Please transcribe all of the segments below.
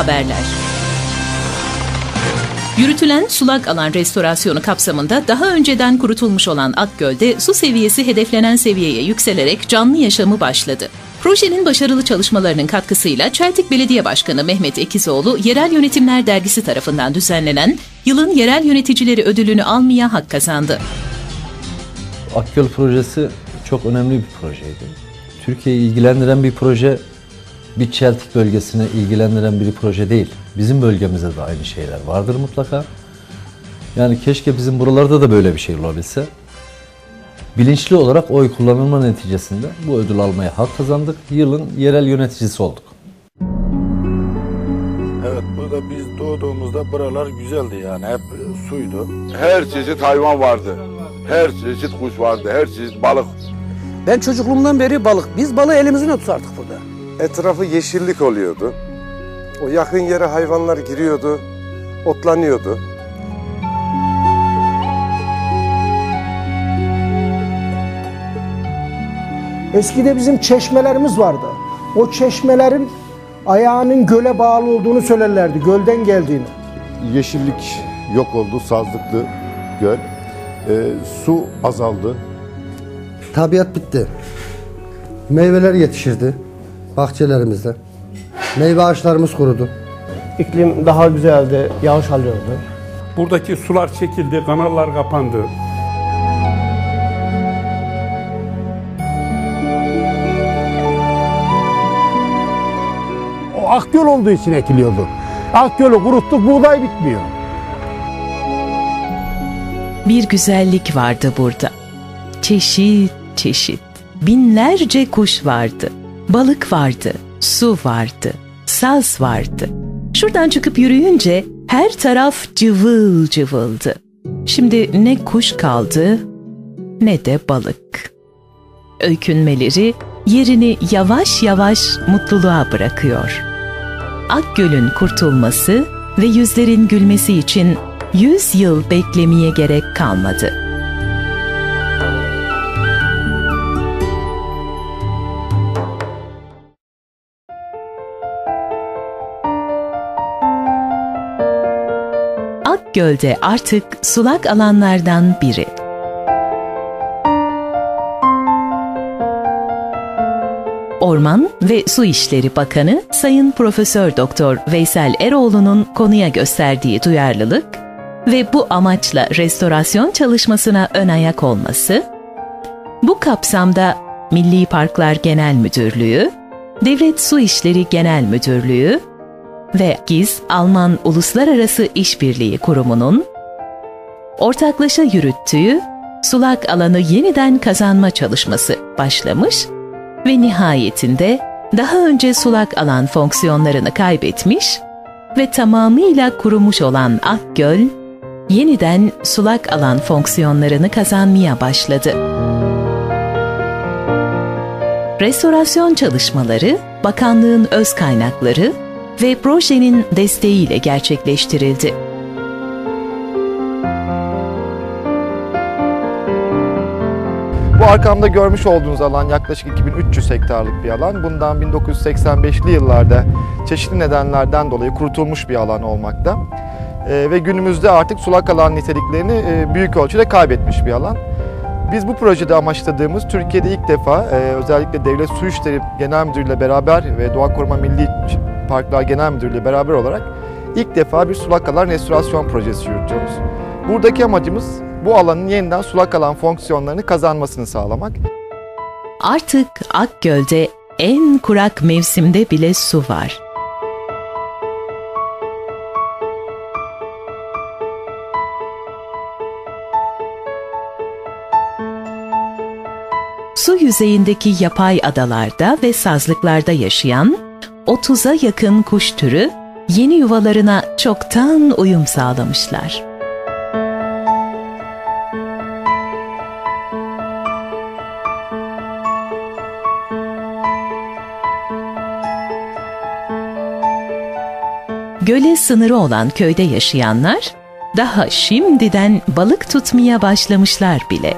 haberler. Yürütülen sulak alan restorasyonu kapsamında daha önceden kurutulmuş olan Akgöl'de su seviyesi hedeflenen seviyeye yükselerek canlı yaşamı başladı. Projenin başarılı çalışmalarının katkısıyla Çeltik Belediye Başkanı Mehmet Ekizoğlu, Yerel Yönetimler Dergisi tarafından düzenlenen Yılın Yerel Yöneticileri ödülünü almaya hak kazandı. Akgöl projesi çok önemli bir projeydi. Türkiye'yi ilgilendiren bir proje, bir Çeltik bölgesine ilgilendiren bir proje değil. Bizim bölgemizde de aynı şeyler vardır mutlaka. Yani keşke bizim buralarda da böyle bir şey olabilse. Bilinçli olarak oy kullanılma neticesinde bu ödül almaya hak kazandık. Yılın yerel yöneticisi olduk. Evet burada biz doğduğumuzda buralar güzeldi yani hep suydu. Her çeşit hayvan vardı. Her çeşit kuş vardı. Her çeşit balık. Ben çocukluğumdan beri balık. Biz balığı elimizle tutardık burada. Etrafı yeşillik oluyordu. O yakın yere hayvanlar giriyordu, otlanıyordu. Eskide bizim çeşmelerimiz vardı. O çeşmelerin ayağının göle bağlı olduğunu söylerlerdi, gölden geldiğini. Yeşillik yok oldu, sazlıklı göl. Ee, su azaldı. Tabiat bitti. Meyveler yetişirdi bahçelerimizde. Meyve ağaçlarımız kurudu. İklim daha güzeldi, yağış alıyordu. Buradaki sular çekildi, kanallar kapandı. O Akgöl olduğu için ekiliyordu. Akgöl'ü kuruttuk, buğday bitmiyor. Bir güzellik vardı burada. Çeşit çeşit. Binlerce kuş vardı. Balık vardı. Su vardı. Saz vardı. Şuradan çıkıp yürüyünce her taraf cıvıl cıvıldı. Şimdi ne kuş kaldı ne de balık. Öykünmeleri yerini yavaş yavaş mutluluğa bırakıyor. Akgöl'ün kurtulması ve yüzlerin gülmesi için yüz yıl beklemeye gerek kalmadı. Akgöl'de artık sulak alanlardan biri. Orman ve Su İşleri Bakanı Sayın Profesör Doktor Veysel Eroğlu'nun konuya gösterdiği duyarlılık ve bu amaçla restorasyon çalışmasına ön ayak olması, bu kapsamda Milli Parklar Genel Müdürlüğü, Devlet Su İşleri Genel Müdürlüğü ve GİZ Alman Uluslararası İşbirliği Kurumu'nun ortaklaşa yürüttüğü sulak alanı yeniden kazanma çalışması başlamış ve nihayetinde daha önce sulak alan fonksiyonlarını kaybetmiş ve tamamıyla kurumuş olan Akgöl, yeniden sulak alan fonksiyonlarını kazanmaya başladı. Restorasyon çalışmaları, bakanlığın öz kaynakları ve projenin desteğiyle gerçekleştirildi. Bu arkamda görmüş olduğunuz alan yaklaşık 2300 hektarlık bir alan. Bundan 1985'li yıllarda çeşitli nedenlerden dolayı kurutulmuş bir alan olmakta. Ee, ve günümüzde artık sulak alan niteliklerini e, büyük ölçüde kaybetmiş bir alan. Biz bu projede amaçladığımız Türkiye'de ilk defa e, özellikle Devlet Su İşleri Genel Müdürü ile beraber ve Doğa Koruma Milli Parklar Genel Müdürlüğü ile beraber olarak ilk defa bir sulak alan restorasyon projesi yürütüyoruz. Buradaki amacımız bu alanın yeniden sulak alan fonksiyonlarını kazanmasını sağlamak. Artık Akgöl'de en kurak mevsimde bile su var. Su yüzeyindeki yapay adalarda ve sazlıklarda yaşayan 30'a yakın kuş türü yeni yuvalarına çoktan uyum sağlamışlar. Göle sınırı olan köyde yaşayanlar daha şimdiden balık tutmaya başlamışlar bile.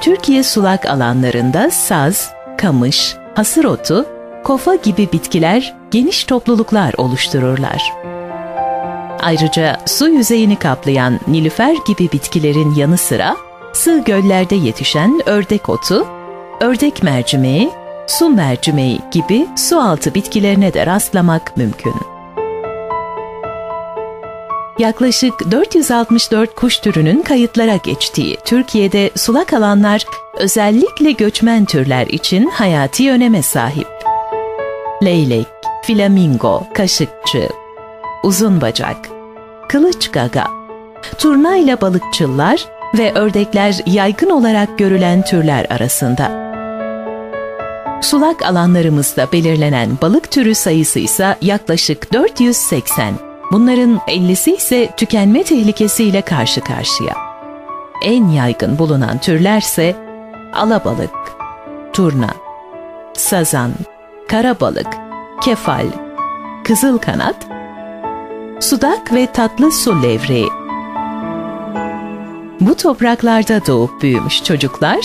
Türkiye sulak alanlarında saz, kamış, hasır otu, kofa gibi bitkiler geniş topluluklar oluştururlar. Ayrıca su yüzeyini kaplayan nilüfer gibi bitkilerin yanı sıra sığ göllerde yetişen ördek otu, ördek mercimeği, su mercimeği gibi su altı bitkilerine de rastlamak mümkün. Yaklaşık 464 kuş türünün kayıtlara geçtiği Türkiye'de sulak alanlar özellikle göçmen türler için hayati öneme sahip. Leylek, flamingo, kaşıkçı, uzun bacak, kılıç gaga, turna ile balıkçılar ve ördekler yaygın olarak görülen türler arasında. Sulak alanlarımızda belirlenen balık türü sayısı ise yaklaşık 480. Bunların 50'si ise tükenme tehlikesiyle karşı karşıya. En yaygın bulunan türlerse alabalık, turna, sazan, karabalık, kefal, kızıl kanat, sudak ve tatlı su levreği. Bu topraklarda doğup büyümüş çocuklar,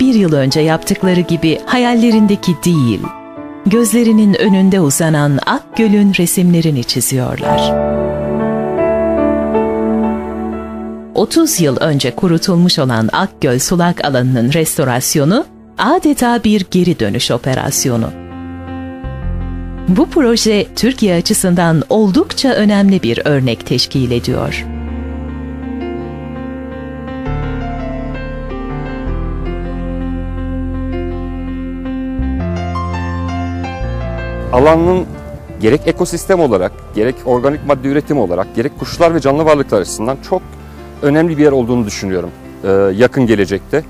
bir yıl önce yaptıkları gibi hayallerindeki değil, gözlerinin önünde uzanan Akgöl'ün resimlerini çiziyorlar. 30 yıl önce kurutulmuş olan Akgöl sulak alanının restorasyonu adeta bir geri dönüş operasyonu. Bu proje Türkiye açısından oldukça önemli bir örnek teşkil ediyor. alanın gerek ekosistem olarak, gerek organik madde üretimi olarak, gerek kuşlar ve canlı varlıklar açısından çok önemli bir yer olduğunu düşünüyorum ee, yakın gelecekte.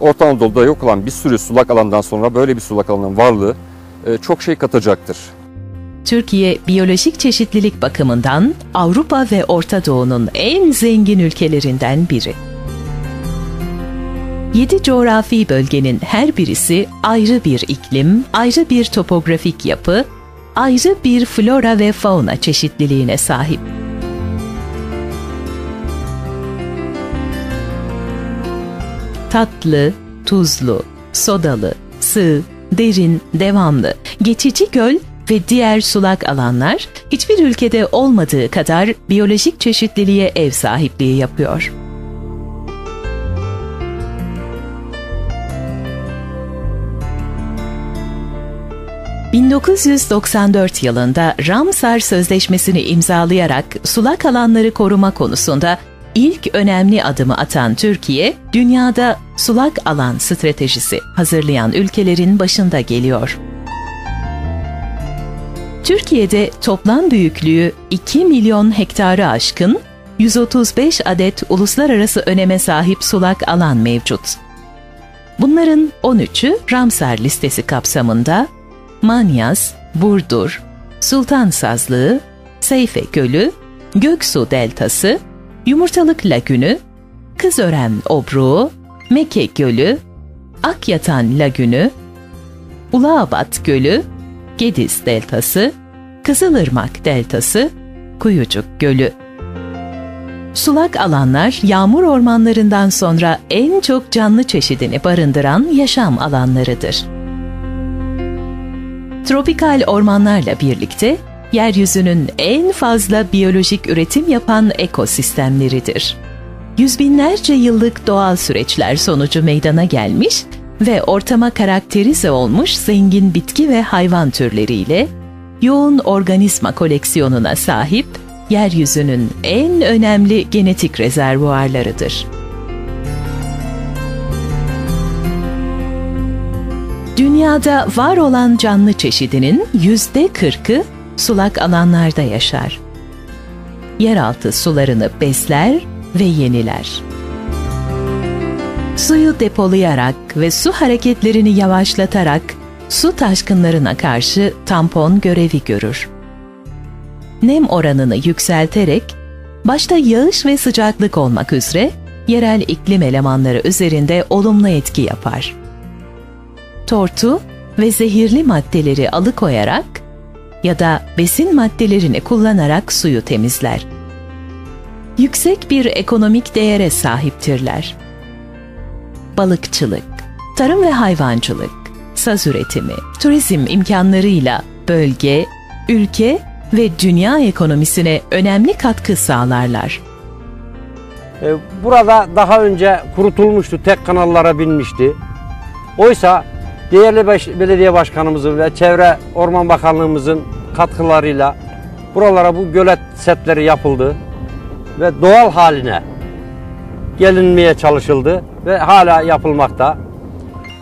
Orta Anadolu'da yok olan bir sürü sulak alandan sonra böyle bir sulak alanın varlığı çok şey katacaktır. Türkiye biyolojik çeşitlilik bakımından Avrupa ve Orta Doğu'nun en zengin ülkelerinden biri. 7 coğrafi bölgenin her birisi ayrı bir iklim, ayrı bir topografik yapı, ayrı bir flora ve fauna çeşitliliğine sahip. Tatlı, tuzlu, sodalı, sığ, derin, devamlı, geçici göl ve diğer sulak alanlar hiçbir ülkede olmadığı kadar biyolojik çeşitliliğe ev sahipliği yapıyor. 1994 yılında Ramsar Sözleşmesi'ni imzalayarak sulak alanları koruma konusunda ilk önemli adımı atan Türkiye, dünyada sulak alan stratejisi hazırlayan ülkelerin başında geliyor. Türkiye'de toplam büyüklüğü 2 milyon hektarı aşkın 135 adet uluslararası öneme sahip sulak alan mevcut. Bunların 13'ü Ramsar listesi kapsamında Manyas, Burdur, Sultan Sazlığı, Seyfe Gölü, Göksu Deltası, Yumurtalık Lagünü, Kızören Obruğu, Mekke Gölü, Akyatan Lagünü, Ulaabat Gölü, Gediz Deltası, Kızılırmak Deltası, Kuyucuk Gölü. Sulak alanlar yağmur ormanlarından sonra en çok canlı çeşidini barındıran yaşam alanlarıdır. Tropikal ormanlarla birlikte yeryüzünün en fazla biyolojik üretim yapan ekosistemleridir. Yüz binlerce yıllık doğal süreçler sonucu meydana gelmiş ve ortama karakterize olmuş zengin bitki ve hayvan türleriyle yoğun organizma koleksiyonuna sahip yeryüzünün en önemli genetik rezervuarlarıdır. Dünyada var olan canlı çeşidinin yüzde kırkı sulak alanlarda yaşar. Yeraltı sularını besler ve yeniler. Suyu depolayarak ve su hareketlerini yavaşlatarak su taşkınlarına karşı tampon görevi görür. Nem oranını yükselterek başta yağış ve sıcaklık olmak üzere yerel iklim elemanları üzerinde olumlu etki yapar tortu ve zehirli maddeleri alıkoyarak ya da besin maddelerini kullanarak suyu temizler. Yüksek bir ekonomik değere sahiptirler. Balıkçılık, tarım ve hayvancılık, saz üretimi, turizm imkanlarıyla bölge ülke ve dünya ekonomisine önemli katkı sağlarlar. Ee, Burada daha önce kurutulmuştu, tek kanallara binmişti. Oysa değerli belediye başkanımızın ve Çevre Orman Bakanlığımızın katkılarıyla buralara bu gölet setleri yapıldı ve doğal haline gelinmeye çalışıldı ve hala yapılmakta.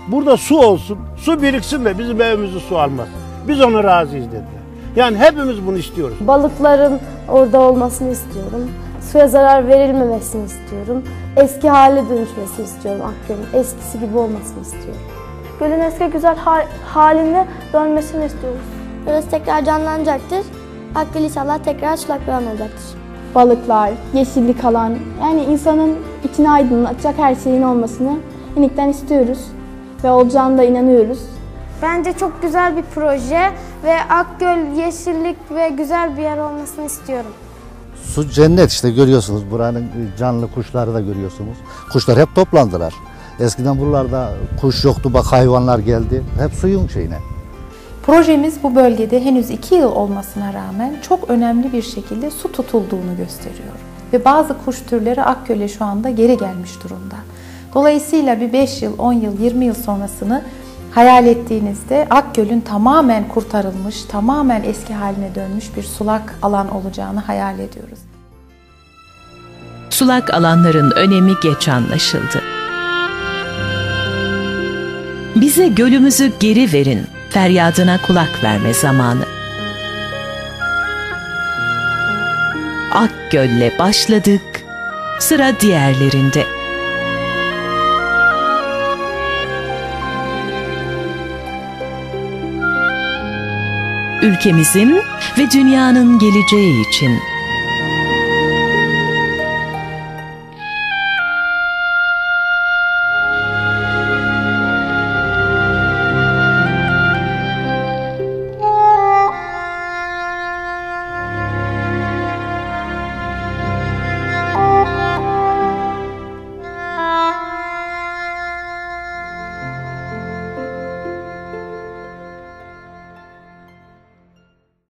Burada su olsun, su biriksin de bizim evimizi su almaz. Biz ona razıyız dediler. Yani hepimiz bunu istiyoruz. Balıkların orada olmasını istiyorum. Suya zarar verilmemesini istiyorum. Eski hale dönüşmesini istiyorum Akgöl'ün. Eskisi gibi olmasını istiyorum. Gölün eski güzel hal- haline dönmesini istiyoruz. Burası tekrar canlanacaktır. Akgül inşallah tekrar sulak bir alan olacaktır. balıklar, yeşillik alan yani insanın içini aydınlatacak her şeyin olmasını inikten istiyoruz ve olacağına da inanıyoruz. Bence çok güzel bir proje ve Akgöl yeşillik ve güzel bir yer olmasını istiyorum. Su cennet işte görüyorsunuz buranın canlı kuşları da görüyorsunuz. Kuşlar hep toplandılar. Eskiden buralarda kuş yoktu bak hayvanlar geldi. Hep suyun şeyine. Projemiz bu bölgede henüz 2 yıl olmasına rağmen çok önemli bir şekilde su tutulduğunu gösteriyor. Ve bazı kuş türleri Akgöl'e şu anda geri gelmiş durumda. Dolayısıyla bir 5 yıl, 10 yıl, 20 yıl sonrasını hayal ettiğinizde Akgöl'ün tamamen kurtarılmış, tamamen eski haline dönmüş bir sulak alan olacağını hayal ediyoruz. Sulak alanların önemi geç anlaşıldı. Bize gölümüzü geri verin, feryadına kulak verme zamanı. Akgöl'le başladık, sıra diğerlerinde. Ülkemizin ve dünyanın geleceği için